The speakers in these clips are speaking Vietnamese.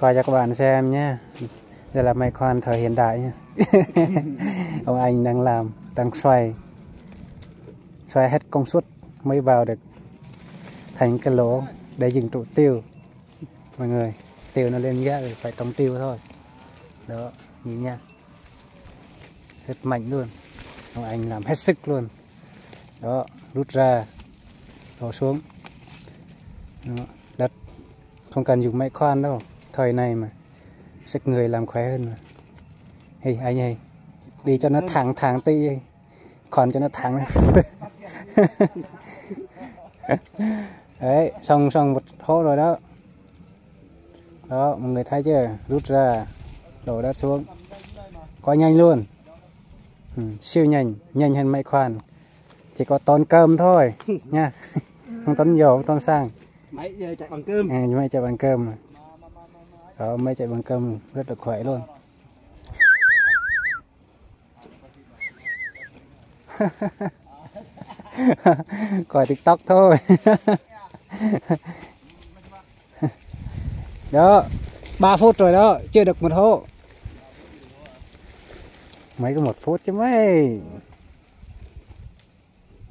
coi cho các bạn xem nhé. Đây là máy khoan thời hiện đại nha ông anh đang làm đang xoay. Xoay hết công suất mới vào được thành cái lỗ để dừng trụ tiêu. Mọi người tiêu nó lên rồi phải trống tiêu thôi. Đó nhìn nha. Rất mạnh luôn. Ông anh làm hết sức luôn. Đó rút ra đổ xuống. Đó, đất. Không cần dùng máy khoan đâu thời này mà sức người làm khỏe hơn mà hey anh ơi đi cho nó thẳng thẳng tí còn cho nó thẳng đấy xong xong một hố rồi đó. Đó mọi người thấy chưa? Rút ra đổ đất xuống. Quá nhanh luôn. Ừ, siêu nhanh nhanh hơn máy khoan. Chỉ có tốn cơm thôi nha. Không tốn dầu không tốn xăng. Máy giờ chạy bằng cơm. À, máy chạy bằng cơm mà đó, máy chạy bằng cơm rất là khỏe luôn. Coi tiktok thôi. Đó 3 phút rồi đó, chưa được một hố. Mấy có một phút chứ mấy.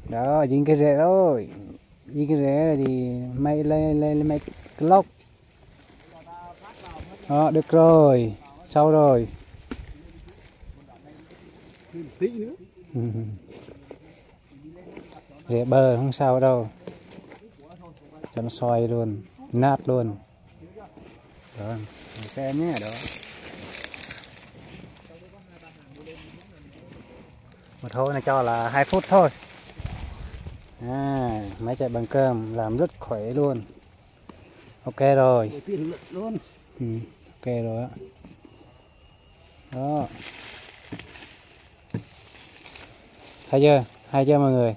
Đó, dính cái rễ rồi dính cái rễ thì mày lên lên mày cái đó được rồi sau rồi. Rễ bờ không sao đâu. Cho nó xoay luôn nát luôn. Đó mình xem nhé đó. Một hố này cho là hai phút thôi. À máy chạy bằng cơm làm rất khỏe luôn. Ok rồi. Ừ, ok rồi đó đó. Thấy chưa? Hay chưa mọi người?